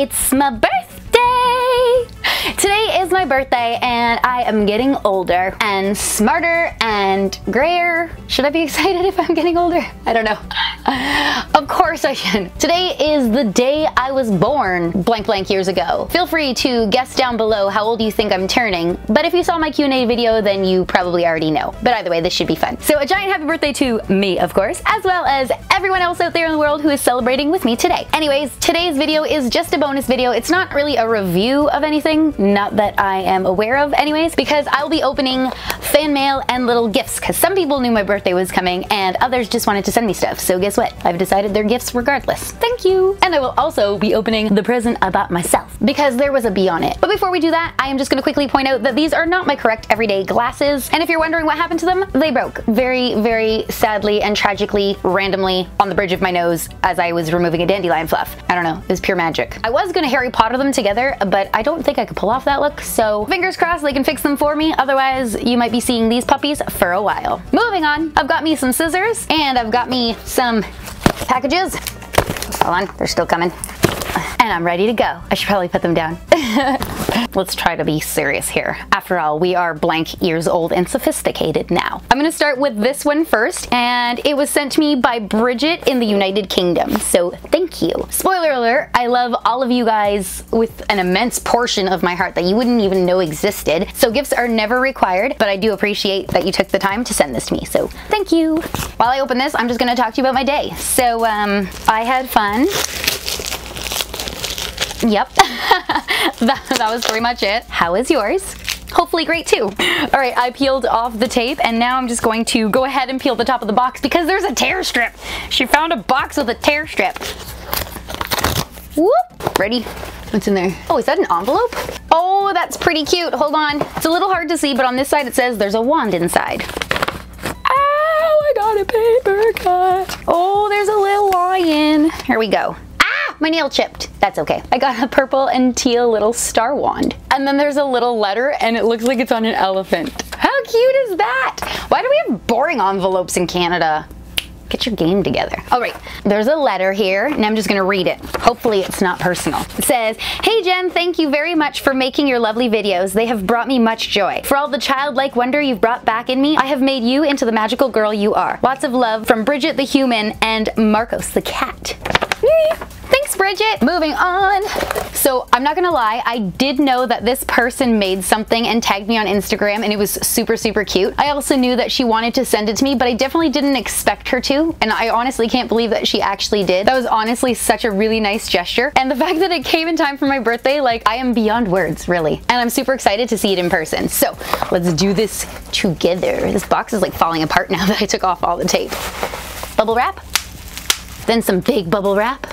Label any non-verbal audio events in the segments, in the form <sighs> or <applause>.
It's my birthday! Today is my birthday and I am getting older and smarter and grayer. Should I be <laughs> excited if I'm getting older? I don't know. Of course I should. Today is the day I was born, blank blank years ago. Feel free to guess down below how old you think I'm turning, but if you saw my Q&A video then you probably already know. But either way, this should be fun. So a giant happy birthday to me, of course, as well as everyone else out there in the world who is celebrating with me today. Anyways, today's video is just a bonus video. It's not really a review of anything, not that I am aware of anyways, because I'll be opening fan mail and little gifts because some people knew my birthday was coming and others just wanted to send me stuff. So guess what? I've decided they're gifts regardless. Thank you. And I will also be opening the present I bought myself because there was a bee on it. But before we do that, I am just going to quickly point out that these are not my correct everyday glasses. And if you're wondering what happened to them, they broke very, very sadly and tragically, randomly on the bridge of my nose as I was removing a dandelion fluff. I don't know. It was pure magic. I was going to Harry Potter them together, but I don't think I could pull off that look. So fingers crossed they can fix them for me. Otherwise, you might be seeing these puppies for a while. Moving on, I've got me some scissors and I've got me some packages. Hold on, they're still coming. And I'm ready to go. I should probably put them down. <laughs> Let's try to be serious here. After all, we are blank years old and sophisticated now. I'm gonna start with this one first, and it was sent to me by Bridget in the United Kingdom, so thank you. Spoiler alert, I love all of you guys with an immense portion of my heart that you wouldn't even know existed, so gifts are never required, but I do appreciate that you took the time to send this to me, so thank you. While I open this, I'm just gonna talk to you about my day. So, um, I had fun. Yep, <laughs> that, that was pretty much it. How is yours? Hopefully great too. All right, I peeled off the tape and now I'm just going to go ahead and peel the top of the box because there's a tear strip. She found a box with a tear strip. Whoop, ready? What's in there? Oh, is that an envelope? Oh, that's pretty cute. Hold on. It's a little hard to see, but on this side it says there's a wand inside. Ow, I got a paper cut. Oh, there's a little lion. Here we go my nail chipped. That's okay. I got a purple and teal little star wand. And then there's a little letter and it looks like it's on an elephant. How cute is that? Why do we have boring envelopes in Canada? Get your game together. All right, there's a letter here, and I'm just gonna read it. Hopefully it's not personal. It says, Hey Jen, thank you very much for making your lovely videos. They have brought me much joy. For all the childlike wonder you've brought back in me, I have made you into the magical girl you are. Lots of love from Bridget the human and Marcos the cat. Bridget. Moving on. So I'm not gonna lie, I did know that this person made something and tagged me on Instagram and it was super, super cute. I also knew that she wanted to send it to me, but I definitely didn't expect her to. And I honestly can't believe that she actually did. That was honestly such a really nice gesture. And the <laughs> fact that it came in time for my birthday, like I am beyond words, really. And I'm super excited to see it in person. So let's do this together. This box is like falling apart <laughs> now that I took off all the tape. Bubble wrap, then some big bubble wrap,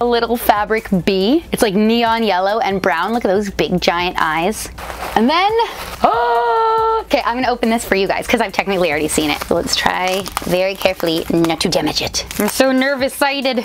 a little fabric bee. It's like neon yellow and brown. Look at those big giant eyes. And then, oh, <gasps> okay, I'm gonna open this for you guys because I've technically already seen it. So let's try very carefully not to damage it. I'm so nervous sighted.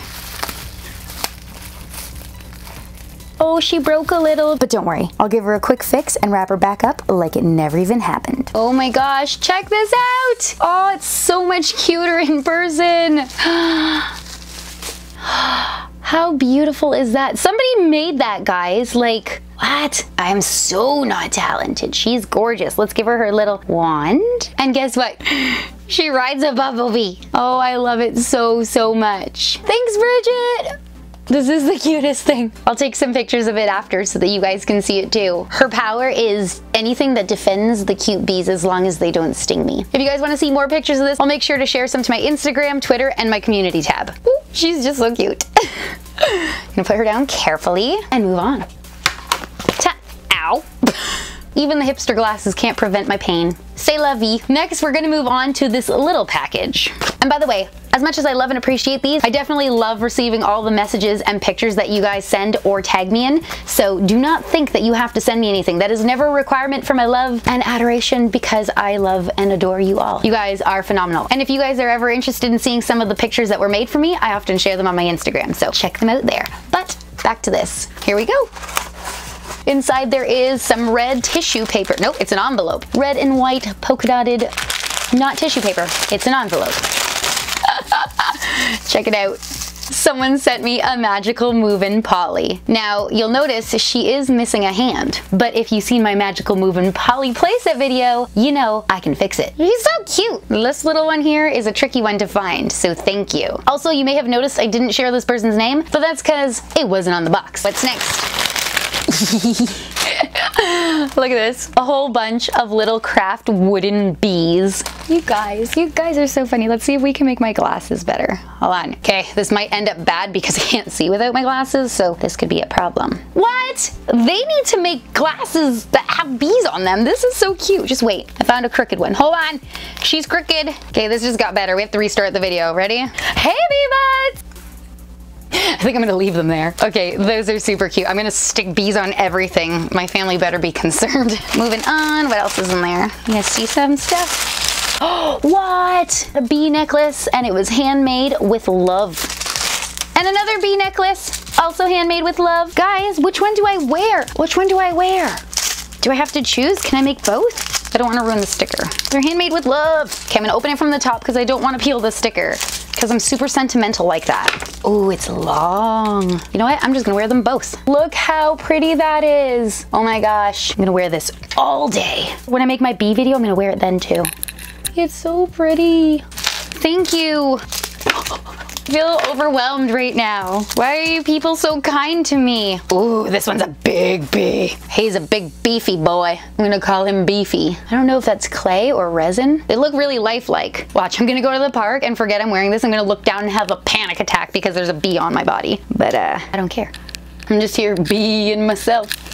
Oh, she broke a little, but don't worry. I'll give her a quick fix and wrap her back up like it never even happened. Oh my gosh, check this out. Oh, it's so much cuter in person. <gasps> <gasps> How beautiful is that? Somebody made that, guys. Like, what? I'm so not talented. She's gorgeous. Let's give her her little wand. And guess what? <gasps> She rides a bumblebee. Oh, I love it so, so much. Thanks, Bridget. This is the cutest thing. I'll take some pictures of it after so that you guys can see it too. Her power is anything that defends the cute bees as long as they don't sting me. If you guys want to see more pictures of this, I'll make sure to share some to my Instagram, Twitter, and my community tab. Ooh, she's just so cute. I'm <laughs> gonna put her down carefully and move on. Ta ow. <laughs> Even the hipster glasses can't prevent my pain. Say la vie. Next, we're gonna move on to this little package. And by the way, as much as I love and appreciate these, I definitely love receiving all the messages and pictures that you guys send or tag me in. So do not think that you have to send me anything. That is never a requirement for my love and adoration because I love and adore you all. You guys are phenomenal. And if you guys are ever interested in seeing some of the pictures that were made for me, I often share them on my Instagram. So check them out there. But back to this. Here we go. Inside there is some red tissue paper. Nope, it's an envelope. Red and white polka dotted, not tissue paper. It's an envelope. <laughs> Check it out. Someone sent me a magical move-in Polly. Now, you'll notice she is missing a hand, but if you've seen my magical move-in Polly playset video, you know I can fix it. She's so cute. This little one here is a tricky one to find, so thank you. Also, you may have noticed I didn't share this person's name, but that's because it wasn't on the box. What's next? <laughs> Look at this. A whole bunch of little craft wooden bees. You guys, you guys are so funny. Let's see if we can make my glasses better. Hold on. Okay, this might end up bad because I can't see without my glasses, so this could be a problem. What? They need to make glasses that have bees on them. This is so cute. Just wait. I found a crooked one. Hold on. She's crooked. Okay, this just got better. We have to restart the video. Ready? Hey, bee buds! <laughs> I think I'm gonna leave them there. Okay, those are super cute. I'm gonna stick bees on everything. My family better be <laughs> concerned. Moving on, what else is in there? You gonna see some stuff? Oh, <gasps> what? A bee necklace, and it was handmade with love. And another bee necklace, also handmade with love. Guys, which one do I wear? Which one do I wear? Do I have to choose? Can I make both? I don't want to ruin the sticker. They're handmade with love. Okay, I'm gonna open it from the top because I don't want to peel the sticker because I'm super sentimental like that. Oh, it's long. You know what? I'm just gonna wear them both. Look how pretty that is. Oh my gosh. I'm gonna wear this all day. When I make my bee video, I'm gonna wear it then too. It's so pretty. Thank you. I feel overwhelmed right now. Why are you people so kind to me? Ooh, this one's a big bee. He's a big beefy boy. I'm gonna call him Beefy. I don't know if that's clay or resin. They look really lifelike. Watch, I'm gonna go to the park and forget I'm wearing this. I'm gonna look down and have a panic attack because there's a bee on my body. But uh, I don't care. I'm just here being myself. <laughs>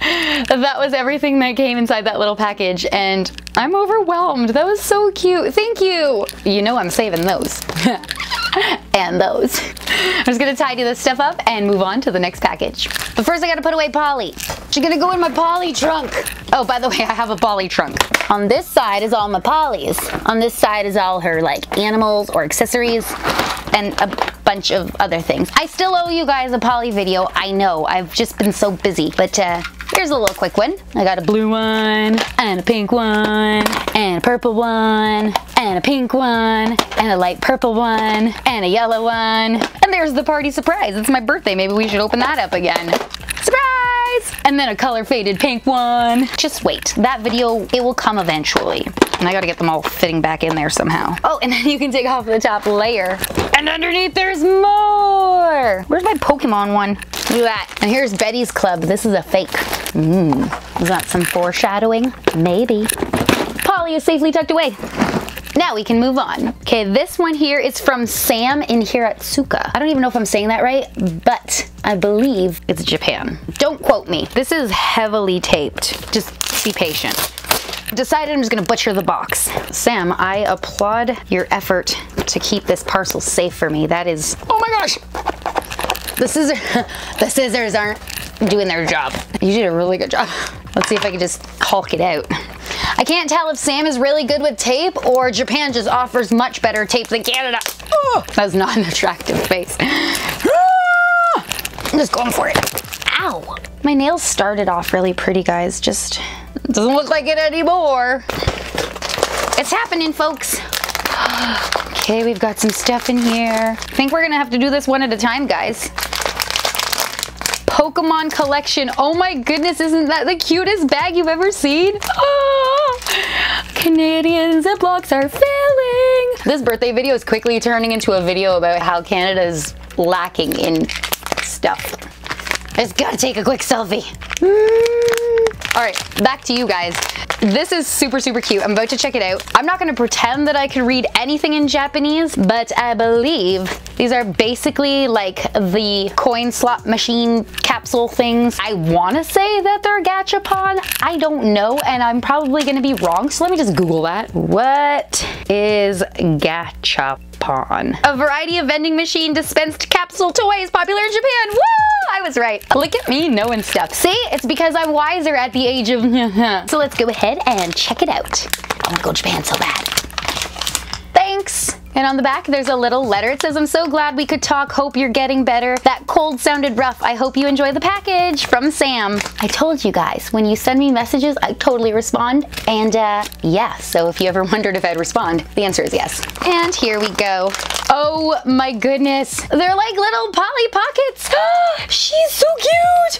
that was everything that came inside that little package and I'm overwhelmed. That was so cute. Thank you. You know I'm saving those. <laughs> and those. I'm just gonna tidy this stuff up and move on to the next package. But first I gotta put away Polly. She's gonna go in my Polly trunk. Oh, by the way, I have a Polly trunk. On this side is all my Pollys. On this side is all her like animals or accessories and a bunch of other things. I still owe you guys a Polly video. I know, I've just been so busy, but uh, Here's a little quick one. I got a blue one, and a pink one, and a purple one, and a pink one, and a light purple one, and a yellow one. And there's the party surprise. It's my birthday. Maybe we should open that up again. Surprise! And then a color faded pink one. Just wait. That video, it will come eventually. And I gotta get them all fitting back in there somehow. Oh, and then you can take off the top layer. And underneath there's more! Where's my Pokemon one? Look at that. And here's Betty's Club. This is a fake. Mmm. Is that some foreshadowing? Maybe. Polly is safely tucked away. Now we can move on. Okay, this one here is from Sam in Hiratsuka. I don't even know if I'm saying that right, but I believe it's Japan. Don't quote me. This is heavily taped. Just be patient. Decided I'm just gonna butcher the box. Sam, I applaud your effort to keep this parcel safe for me. That is, oh my gosh, the scissors, <laughs> the scissors aren't doing their job. You did a really good job. Let's see if I can just hulk it out. I can't tell if Sam is really good with tape or Japan just offers much better tape than Canada. Oh, that's not an attractive face. I'm just going for it. Ow. My nails started off really pretty, guys. Just doesn't look like it anymore. It's happening, folks. Okay, we've got some stuff in here. I think we're gonna have to do this one at a time, guys. Pokemon collection. Oh my goodness, isn't that the cutest bag you've ever seen? Oh, Canadian Ziplocs are failing. This birthday video is quickly turning into a video about how Canada is lacking in stuff. I just gotta take a quick selfie. Mm. All right, back to you guys. This is super, super cute. I'm about to check it out. I'm not gonna pretend that I can read anything in Japanese, but I believe these are basically like the coin slot machine capsule things. I wanna say that they're gachapon. I don't know, and I'm probably gonna be wrong, so let me just Google that. What is gachapon? A variety of vending machine dispensed capsule toys popular in Japan. Woo! I was right. Look at me knowing stuff. See, it's because I'm wiser at the age of <laughs> So let's go ahead and check it out. I wanna go to Japan so bad. Thanks. And on the back, there's a little letter. It says, I'm so glad we could talk. Hope you're getting better. That cold sounded rough. I hope you enjoy the package from Sam. I told you guys, when you send me messages, I totally respond. And uh, yeah, so if you ever <laughs> wondered if I'd respond, the answer is yes. And here we go. Oh my goodness. They're like little Polly Pockets. <gasps> She's so cute.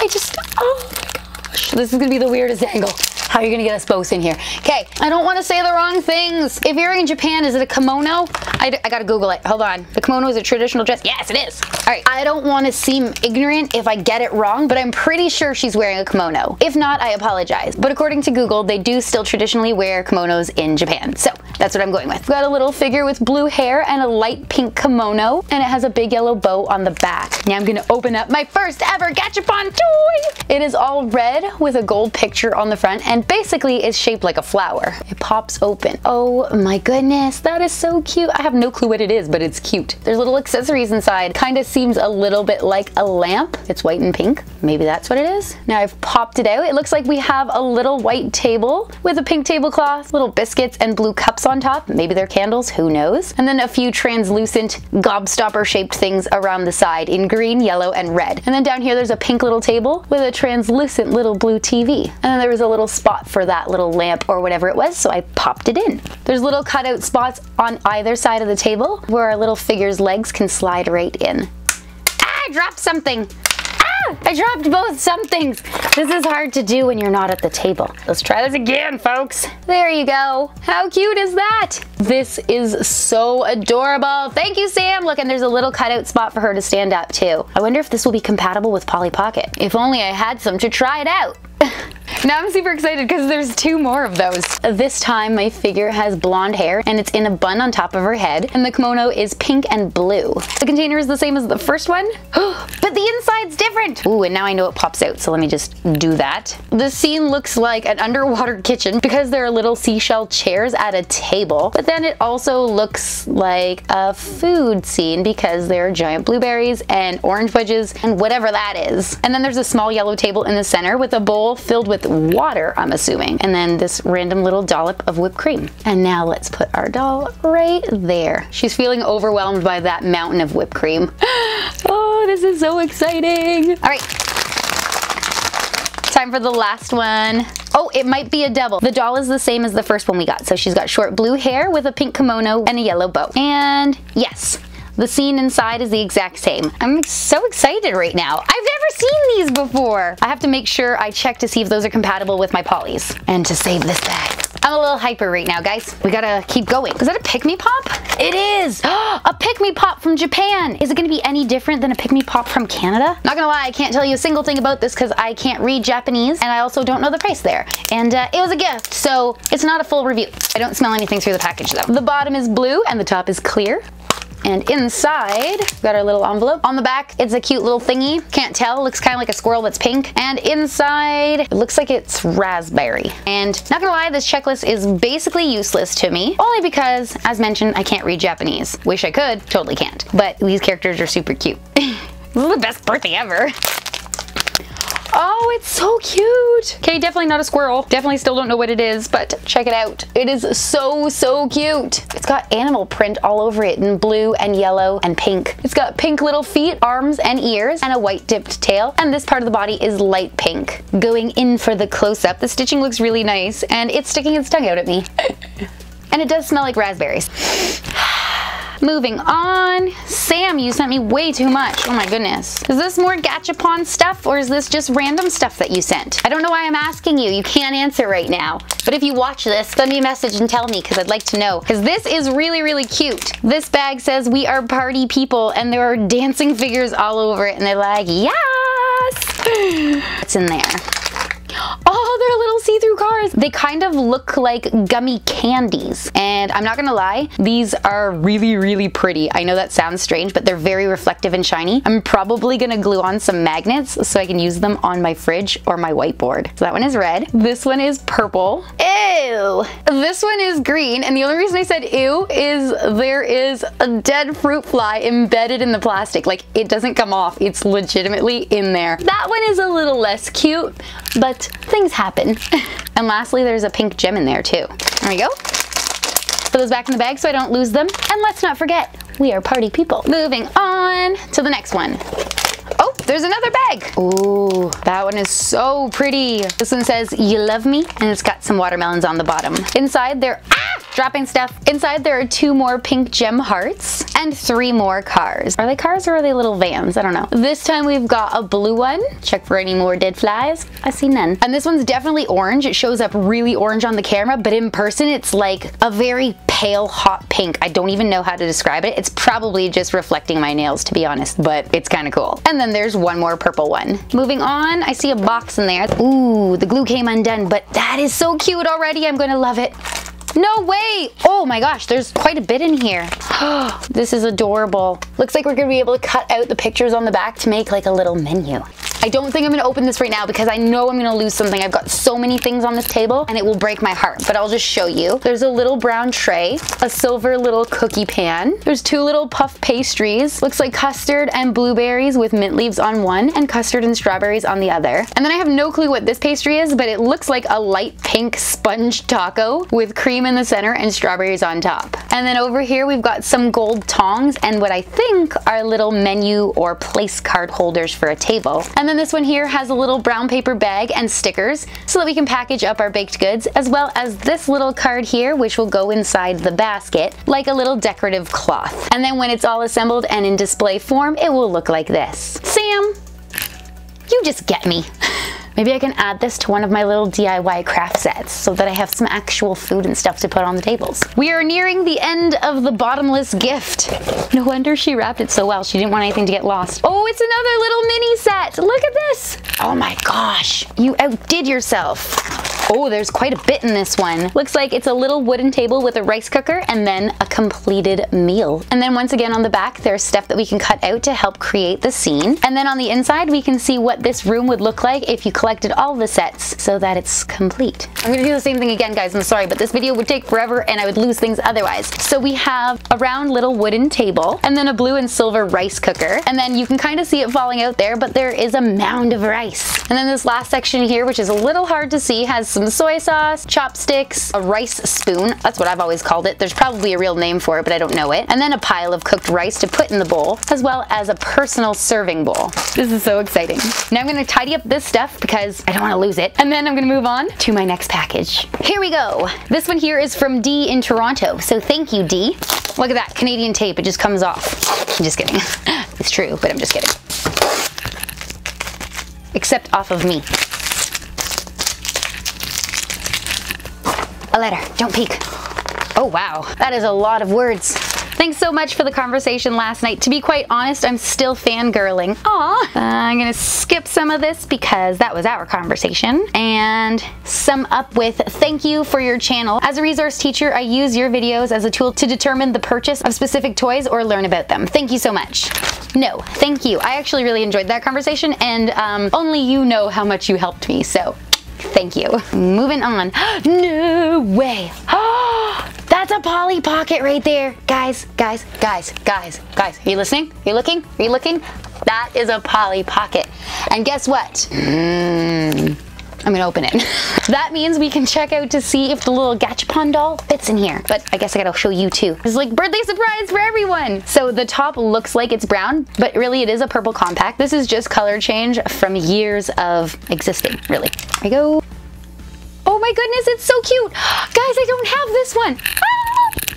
I just, oh my This is gonna be the weirdest angle. How are you gonna get us both in here? Okay, I don't wanna say the wrong things. If you're in Japan, is it a kimono? I, I gotta Google it. Hold on. The kimono is a traditional dress. Yes, it is. All right, I don't wanna seem ignorant if I get it wrong, but I'm pretty sure she's wearing a kimono. If not, I apologize. But according to Google, they do still traditionally wear kimonos in Japan. So that's what I'm going with. We've got a little figure with blue hair and a light pink kimono, and it has a big yellow bow on the back. Now I'm gonna open up my first ever Gachapon toy. It is all red with a gold picture on the front and basically is shaped like a flower. It pops open. Oh my goodness, that is so cute. I have no clue what it is, but it's cute. There's little accessories inside. Kind of seems a little bit like a lamp. It's white and pink. Maybe that's what it is. Now I've popped it out. It looks like we have a little white table with a pink tablecloth, little biscuits and blue cups on top. Maybe they're candles, who knows? And then a few translucent gobstopper shaped things around the side in green, yellow, and red. And then down here there's a pink little table with a translucent little blue TV. And then there was a little spot for that little lamp or whatever it was, so I popped it in. There's little cutout spots on either side of the table where our little figure's legs can slide right in. Ah, I dropped something. Ah, I dropped both somethings. This is hard to do when you're not at the table. Let's try this again, folks. There you go. How cute is that? This is so adorable. Thank you, Sam. Look, and there's a little cutout spot for her to stand up too. I wonder if this will be compatible with Polly Pocket. If only I had some to try it out. <laughs> Now I'm super excited because there's two more of those. This time my figure has blonde hair and it's in a bun on top of her head and the kimono is pink and blue. The container is the same as the first one, <gasps> but the inside's different. Ooh, and now I know it pops out, so let me just do that. The scene looks like an underwater kitchen because there are little seashell chairs at a table, but then it also looks like a food scene because there are giant blueberries and orange wedges and whatever that is. And then there's a small yellow table in the center with a bowl filled with water, I'm assuming. And then this random little dollop of whipped cream. And now let's put our doll right there. She's feeling overwhelmed by that mountain of whipped cream. <gasps> oh, this is so exciting. All right. Time for the last one. Oh, it might be a double. The doll is the same as the first one we got. So she's got short blue hair with a pink kimono and a yellow bow. And yes, the scene inside is the exact same. I'm so excited right now. I've never seen these before. I have to make sure I check to see if those are compatible with my Pollys. And to save this bag. I'm a little hyper right now, guys. We gotta keep going. Is that a Pikmi Pop? It is! <gasps> a Pikmi Pop from Japan! Is it gonna be any different than a Pikmi Pop from Canada? Not gonna lie, I can't tell you a single thing about this because I can't read Japanese and I also don't know the price there. And uh, it was a gift, so it's not a full review. I don't smell anything through the package though. The bottom is blue and the top is clear. And inside, got our little envelope. On the back, it's a cute little thingy. Can't tell, looks kind of like a squirrel that's pink. And inside, it looks like it's raspberry. And not gonna lie, this checklist is basically useless to me, only because, as mentioned, I can't read Japanese. Wish I could, totally can't. But these characters are super cute. <laughs> this is the best birthday ever. Oh, it's so cute. Okay, definitely not a squirrel. Definitely still don't know what it is, but check it out. It is so, so cute. It's got animal print all over it in blue and yellow and pink. It's got pink little feet, arms and ears, and a white dipped tail. And this part of the body is light pink. Going in for the close-up, the stitching looks really nice, and it's sticking its tongue out at me. <laughs> and it does smell like raspberries. <sighs> <laughs> Moving on. Sam, you sent me way too much. Oh my goodness. Is this more Gachapon stuff or is this just random stuff that you sent? I don't know why I'm asking you. You can't answer right now. But if you watch this, send me a message and tell me because I'd like to know. Because this is really, really cute. This bag says we are party people and there are dancing figures all over it and they're like, yes! <sighs> What's in there? See-through cars. They kind of look like gummy candies. And I'm not gonna lie, these are really, really pretty. I know that sounds strange, but they're very reflective and shiny. I'm probably gonna glue on some magnets so I can use them on my fridge or my whiteboard. So that one is red. This one is purple. Ew. This one is green. And the only reason I said ew is there is a dead fruit fly embedded in the plastic. Like it doesn't come off. It's legitimately in there. That one is a little less cute, but things happen. <laughs> and lastly, there's a pink gem in there too. There we go. Put those back in the bag so I don't lose them. And let's not forget, we are party people. Moving on to the next one. Oh, there's another bag. Ooh, that one is so pretty. This one says, you love me, and it's got some watermelons on the bottom. Inside there, ah, dropping stuff. Inside there are two more pink gem hearts and three more cars. Are they cars or are they little vans? I don't know. This time we've got a blue one. Check for any more dead flies. I see none. And this one's definitely orange. It shows up really orange on the camera, but in person it's like a very pale hot pink. I don't even know how to describe it. It's probably just reflecting my nails to be honest, but it's kind of cool. And then there's one more purple one. Moving on, I see a box in there. Ooh, the glue came undone, but that is so cute already. I'm gonna love it. No way! Oh my gosh, there's quite a bit in here. <gasps> this is adorable. Looks like we're gonna be able to cut out the pictures on the back to make like a little menu. I don't think I'm gonna open this right now because I know I'm gonna lose something. I've got so many things on this table and it will break my heart, but I'll just show you. There's a little brown tray, a silver little cookie pan. There's two little puff pastries. Looks like custard and blueberries with mint leaves on one and custard and strawberries on the other. And then I have no clue what this pastry is, but it looks like a light pink sponge taco with cream in the center and strawberries on top. And then over here we've got some gold tongs and what I think are little menu or place card holders for a table. And then this one here has a little brown paper bag and stickers so that we can package up our baked goods, as well as this little card here, which will go inside the basket, like a little decorative cloth. And then when it's all assembled and in display form, it will look like this. Sam, you just get me. <laughs> Maybe I can add this to one of my little DIY craft sets so that I have some actual food and stuff to put on the tables. We are nearing the end of the bottomless gift. No wonder she wrapped it so well. She didn't want anything to get lost. Oh, it's another little mini set. Look at this. Oh my gosh, you outdid yourself. Oh, there's quite a bit in this one. Looks like it's a little wooden table with a rice cooker and then a completed meal. And then once again on the back, there's stuff that we can cut out to help create the scene. And then on the inside, we can see what this room would look like if you collected all the sets so that it's complete. I'm gonna do the same thing again, guys. I'm sorry, but this video would take forever and I would lose things otherwise. So we have a round little wooden table and then a blue and silver rice cooker. And then you can kind of see it falling out there, but there is a mound of rice. And then this last section here, which is a little hard to see, has some soy sauce, chopsticks, a rice spoon. That's what I've always called it. There's probably a real name for it, but I don't know it. And then a pile of cooked rice to put in the bowl, as well as a personal serving bowl. This is so exciting. Now I'm gonna tidy up this stuff because I don't wanna lose it. And then I'm gonna move on to my next package. Here we go. This one here is from D in Toronto. So thank you, D. Look at that, Canadian tape, it just comes off. I'm just kidding. <laughs> It's true, but I'm just kidding. Except off of me. Letter. Don't peek. Oh, wow. That is a lot of words. Thanks so much for the conversation last night. To be quite honest, I'm still fangirling. Aw. I'm gonna skip some of this because that was our conversation and sum up with thank you for your channel. As a resource teacher, I use your videos as a tool to determine the purchase of specific toys or learn about them. Thank you so much. No, thank you. I actually really enjoyed that conversation and um, only you know how much you helped me, so Thank you. Moving on. <gasps> no way. <gasps> That's a Polly Pocket right there. Guys, guys, guys, guys, guys. Are you listening? Are you looking? Are you looking? That is a Polly Pocket. And guess what? Mm. I'm gonna open it. <laughs> that means we can check out to see if the little Gachapon doll fits in here. But I guess I gotta show you too. It's like birthday surprise for everyone. So the top looks like it's brown, but really it is a purple compact. This is just color change from years of existing, really. There we go. Oh my goodness, it's so cute. <gasps> Guys, I don't have this one. Ah!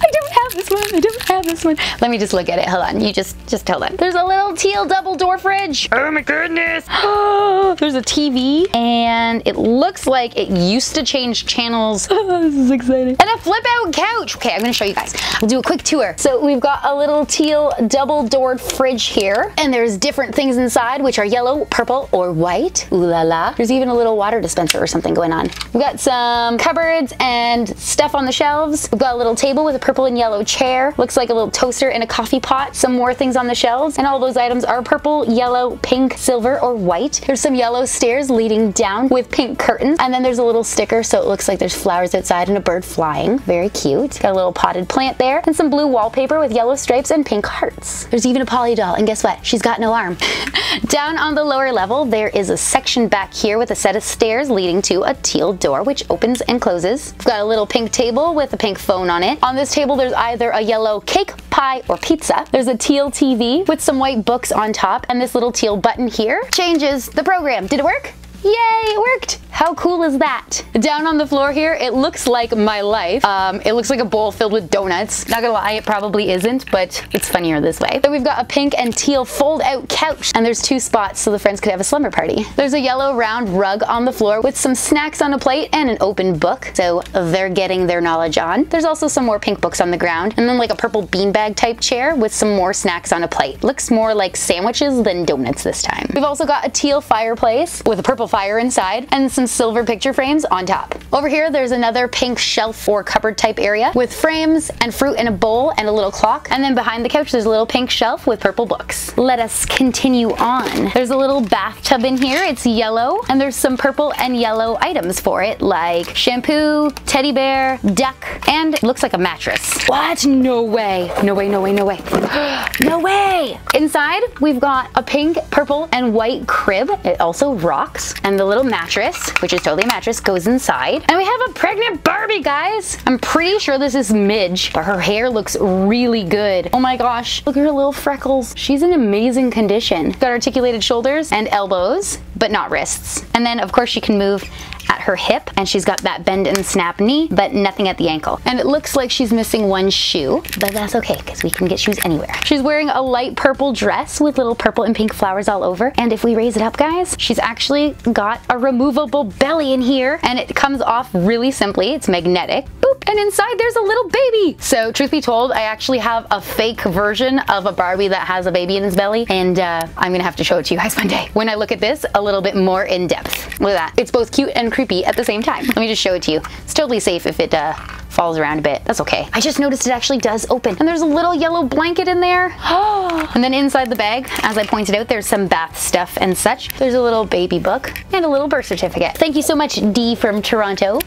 I don't have this one. I don't have this one. Let me just look at it. Hold on. You just, just hold on. There's a little teal double door fridge. Oh my goodness. <gasps> There's a TV and it looks like it used to change channels. <laughs> this is exciting. And a flip out couch. Okay, I'm gonna show you guys. We'll do a quick tour. So we've got a little teal double doored fridge here and there's different things inside which are yellow, purple, or white. Ooh la la. There's even a little water dispenser or something going on. We've got some cupboards and stuff on the shelves. We've got a little table with a purple purple and yellow chair. Looks like a little toaster and a coffee pot. Some more things on the shelves, and all those items are purple, yellow, pink, silver, or white. There's some yellow stairs leading down with pink curtains, and then there's a little sticker so it looks like there's flowers outside and a bird flying. Very cute. Got a little potted plant there, and some blue wallpaper with yellow stripes and pink hearts. There's even a Polly doll, and guess what? She's got no arm. <laughs> down on the lower level, there is a section back here with a set of stairs leading to a teal door, which opens and closes. We've got a little pink table with a pink phone on it. On this table, there's either a yellow cake, pie, or pizza. There's a teal TV with some white books on top, and this little teal button here changes the program. Did it work? Yay, it worked! How cool is that? Down on the floor here, it looks like my life. Um, it looks like a bowl filled with donuts. Not gonna lie, it probably isn't, but it's funnier this way. Then we've got a pink and teal fold out couch, and there's two spots so the friends could have a slumber party. There's a yellow round rug on the floor with some snacks on a plate and an open book, so they're getting their knowledge on. There's also some more pink books on the ground, and then like a purple beanbag type chair with some more snacks on a plate. Looks more like sandwiches than donuts this time. We've also got a teal fireplace with a purple fire inside and some silver picture frames on top. Over here, there's another pink shelf or cupboard type area with frames and fruit in a bowl and a little clock. And then behind the couch, there's a little pink shelf with purple books. Let us continue on. There's a little bathtub in here. It's yellow and there's some purple and yellow items for it like shampoo, teddy bear, duck, and looks like a mattress. What? No way. No way, no way, no way. <gasps> no way. Inside, we've got a pink, purple, and white crib. It also rocks. And the little mattress, which is totally a mattress, goes inside. And we have a pregnant Barbie, guys. I'm pretty sure this is Midge, but her hair looks really good. Oh my gosh, look at her little freckles. She's in amazing condition. Got articulated shoulders and elbows, but not wrists. And then of course she can move at her hip and she's got that bend and snap knee, but nothing at the ankle. And it looks like she's missing one shoe, but that's okay because we can get shoes anywhere. She's wearing a light purple dress with little purple and pink flowers all over. And if we raise it up, guys, she's actually got a removable belly in here and it comes off really simply. It's magnetic. And inside there's a little baby. So truth be told, I actually have a fake version of a Barbie that has a baby in his belly. And uh, I'm gonna have to show it to you guys <laughs> one day. When I look at this a little bit more in depth. Look at that. It's both cute and creepy at the same time. Let me just show it to you. It's totally safe if it uh, falls around a bit. That's okay. I just noticed it actually does open. And there's a little yellow blanket in there. <gasps> and then inside the bag, as I pointed out, there's some bath stuff and such. There's a little baby book and a little birth certificate. Thank you so much, D from Toronto.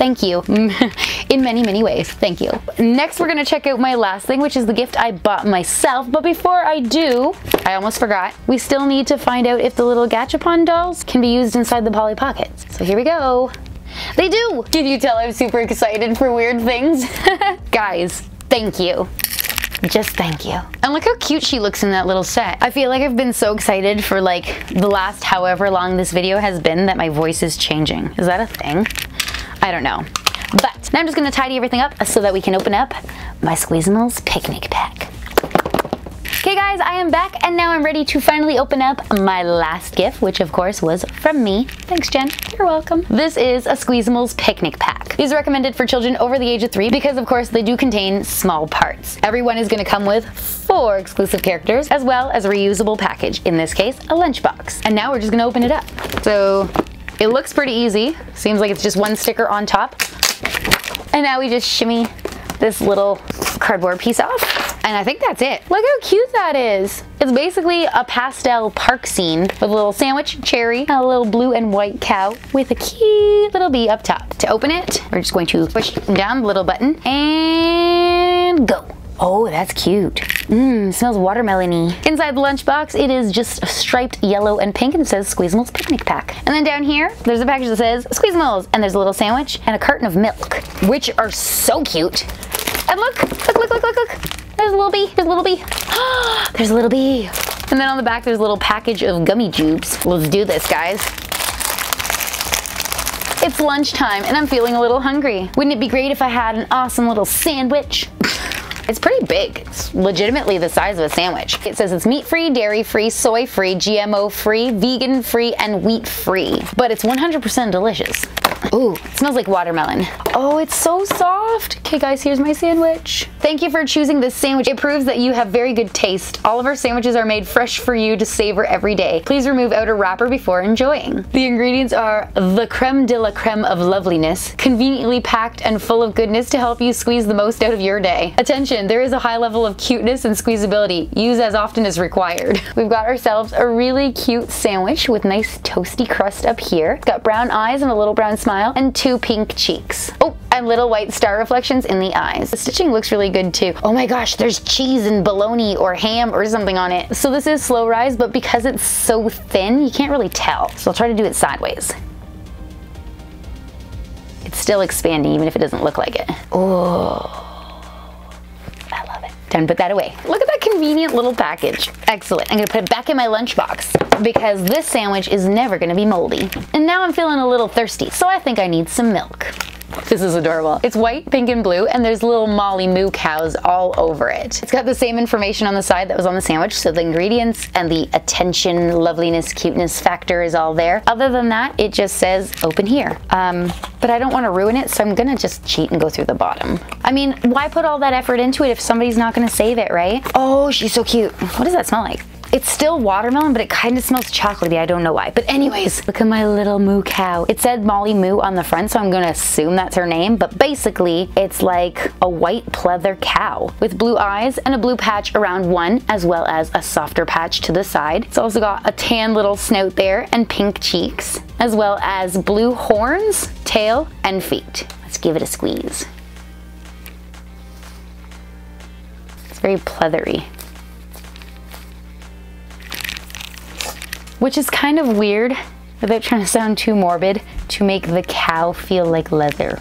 Thank you. <laughs> In many, many ways. Thank you. Next, we're gonna check out my last thing, which is the gift I bought myself. But before I do, I almost forgot. We still need to find out if the little Gachapon dolls can be used inside the Polly Pockets. So here we go. They do! Can you tell I'm super excited for weird things? <laughs> Guys, thank you. Just thank you. And look how cute she looks in that little set. I feel like I've been so excited for like the last however long this video has been that my voice is changing. Is that a thing? I don't know. But now I'm just gonna tidy everything up so that we can open up my Squeezamals picnic pack. Okay guys, I am back and now I'm ready to finally open up my last gift, which of course was from me. Thanks Jen, you're welcome. This is a Squeezamals picnic pack. These are recommended for children over the age of three because of course they do contain small parts. Everyone is gonna come with four exclusive characters as well as a reusable package, in this case, a lunchbox. And now we're just gonna open it up. So it looks pretty easy. Seems like it's just one sticker on top. And now we just shimmy this little cardboard piece off. And I think that's it. Look how cute that is. It's basically a pastel park scene with a little sandwich, cherry, and a little blue and white cow with a cute little bee up top. To open it, we're just going to push down the little button and go. Oh, that's cute. Mmm, smells watermelony. Inside the lunchbox, it is just a striped yellow and pink and it says Squeezamals Picnic Pack. And then down here, there's a package that says Squeezamals and there's a little sandwich and a carton of milk, which are so cute. And look, look, look, look, look, look. There's a little bee, there's a little bee. <gasps> there's a little bee. And then on the back, there's a little package of gummy jubes. Let's do this, guys. It's lunchtime and I'm feeling a little hungry. Wouldn't it be great if I had an awesome little sandwich? It's pretty big. It's legitimately the size of a sandwich. It says it's meat-free, dairy-free, soy-free, GMO-free, vegan-free, and wheat-free. But it's 100% delicious. Ooh, it smells like watermelon. Oh, it's so soft. Okay guys, here's my sandwich. Thank you for choosing this sandwich. It proves that you have very good taste. All of our sandwiches are made fresh for you to savor every day. Please remove outer wrapper before enjoying. The ingredients are the creme de la creme of loveliness, conveniently packed and full of goodness to help you squeeze the most out of your day. Attention, there is a high level of cuteness and squeezability. Use as often as required. <laughs> We've got ourselves a really cute sandwich with nice toasty crust up here. It's got brown eyes and a little brown smile and two pink cheeks. Oh, and little white star reflections in the eyes. The stitching looks really good too. Oh my gosh, there's cheese and bologna or ham or something on it. So this is slow rise, but because it's so thin, you can't really tell. So I'll try to do it sideways. It's still expanding even if it doesn't look like it. Oh. To put that away. Look at that convenient little package. Excellent. I'm gonna put it back in my lunchbox because this sandwich is never gonna be moldy. And now I'm feeling a little thirsty, so I think I need some milk. This is adorable. It's white, pink, and blue, and there's little Molly Moo cows all over it. It's got the same information on the side that was on the sandwich, so the ingredients and the attention, loveliness, cuteness factor is all there. Other than that, it just says open here. Um, but I don't want to ruin it, so I'm gonna just cheat and go through the bottom. I mean, why put all that effort into it if somebody's not gonna save it, right? Oh, she's so cute. What does that smell like? It's still watermelon, but it kind of smells chocolatey. I don't know why. But anyways, look at my little moo cow. It said Molly Moo on the front, so I'm gonna assume that's her name. But basically, it's like a white pleather cow with blue eyes and a blue patch around one, as well as a softer patch to the side. It's also got a tan little snout there and pink cheeks, as well as blue horns, tail, and feet. Let's give it a squeeze. It's very pleathery. Which is kind of weird without trying to sound too morbid to make the cow feel like leather.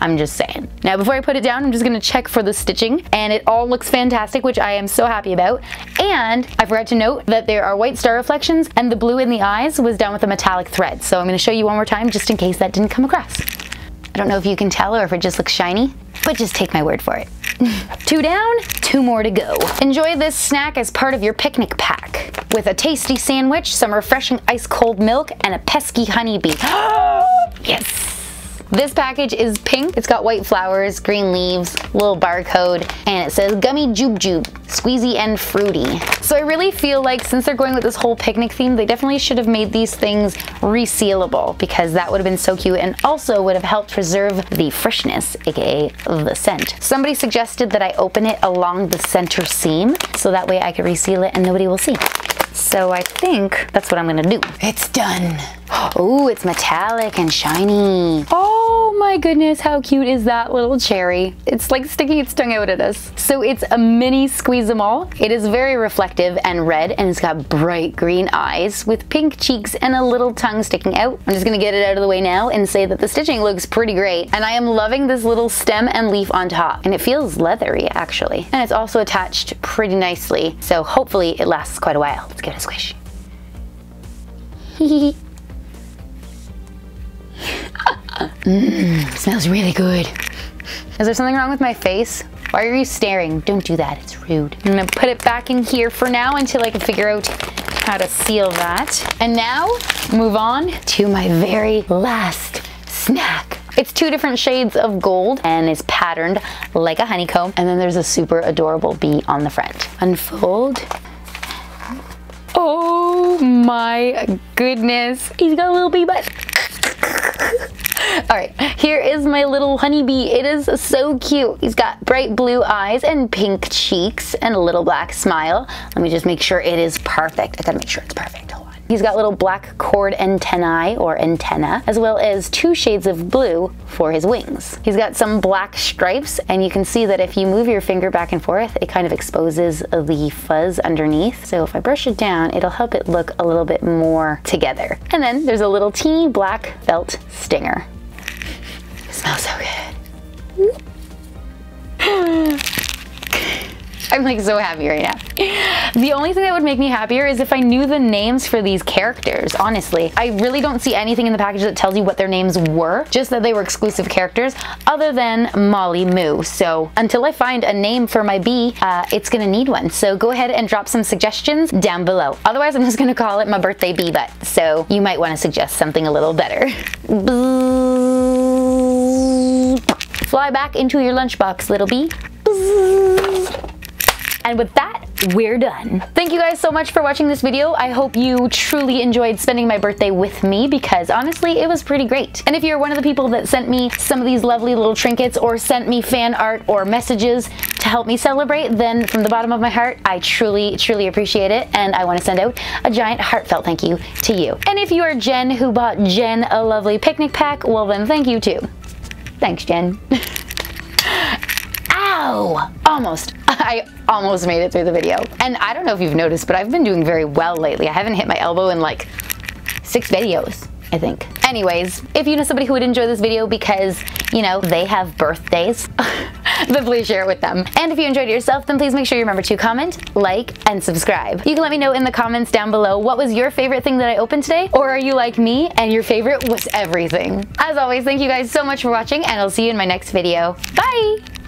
I'm just saying. Now before I put it down, I'm just gonna check for the stitching and it all looks fantastic, which I am so happy about. And I forgot to note that there are white star reflections and the blue in the eyes was done with a metallic thread. So I'm gonna show you one more time just in case that didn't come across. I don't know if you can tell or if it just looks shiny, but just take my word for it. <laughs> two down, two more to go. Enjoy this snack as part of your picnic pack with a tasty sandwich, some refreshing ice cold milk, and a pesky honeybee. <gasps> yes! This package is pink. It's got white flowers, green leaves, little barcode, and it says gummy jube jube, squeezy and fruity. So I really feel like since they're going with this whole picnic theme, they definitely should have made these things resealable because that would have been so cute and also would have helped preserve the freshness, aka the scent. Somebody suggested that I open it along the center seam so that way I could reseal it and nobody will see. So I think that's what I'm gonna do. It's done. Oh, it's metallic and shiny. Oh my goodness, how cute is that little cherry? It's like sticking its tongue out at us. So it's a mini Squeezamal. It is very reflective and red and it's got bright green eyes with pink cheeks and a little tongue sticking out. I'm just gonna get it out of the way now and say that the stitching looks pretty great. And I am loving this little stem and leaf on top. And it feels leathery actually. And it's also attached pretty nicely. So hopefully it lasts quite a while. Let's give it a squish. <laughs> Mmm, <laughs> smells really good. Is there something wrong with my face? Why are you staring? Don't do that, it's rude. I'm gonna put it back in here for now until I can figure out how to seal that. And now, move on to my very last snack. It's two different shades of gold and is patterned like a honeycomb. And then there's a super adorable bee on the front. Unfold. Oh my goodness. He's got a little bee butt. <laughs> All right, here is my little honeybee. It is so cute. He's got bright blue eyes and pink cheeks and a little black smile. Let me just make sure it is perfect. I gotta make sure it's perfect. He's got little black cord antennae or antenna, as well as two shades of blue for his wings. He's got some black stripes, and you can see that if you move your finger back and forth, it kind of exposes the fuzz underneath. So if I brush it down, it'll help it look a little bit more together. And then there's a little teeny black felt stinger. It smells so good. <laughs> <laughs> I'm like so happy right now. The only thing that would make me happier is if I knew the names for these characters, honestly. I really don't see anything in the package that tells you what their names were, just that they were exclusive characters, other than Molly Moo. So until I find a name for my bee, uh, it's gonna need one. So go ahead and drop some suggestions down below. Otherwise, I'm just gonna call it my birthday bee butt. So you might wanna suggest something a little better. <laughs> Fly back into your lunchbox, little bee. And with that, we're done. Thank you guys so much for watching this video. I hope you truly enjoyed spending my birthday with me because honestly, it was pretty great. And if you're one of the people that sent me some of these lovely little trinkets or sent me fan art or messages to help me celebrate, then from the bottom of my heart, I truly, truly appreciate it. And I want to send out a giant heartfelt thank you to you. And if you are Jen who bought Jen a lovely picnic pack, well then thank you too. Thanks, Jen. <laughs> Ow! Almost. I almost made it through the video. And I don't know if you've noticed, but I've been doing very well lately. I haven't hit my elbow in like six videos, I think. Anyways, if you know somebody who would enjoy this video because, you know, they have birthdays, <laughs> then please share it with them. And if you enjoyed it yourself, then please make sure you remember to comment, like, and subscribe. You can let me know in the comments down below what was your favorite thing that I opened today, or are you like me and your favorite was everything? As always, thank you guys so much for watching, and I'll see you in my next video. Bye!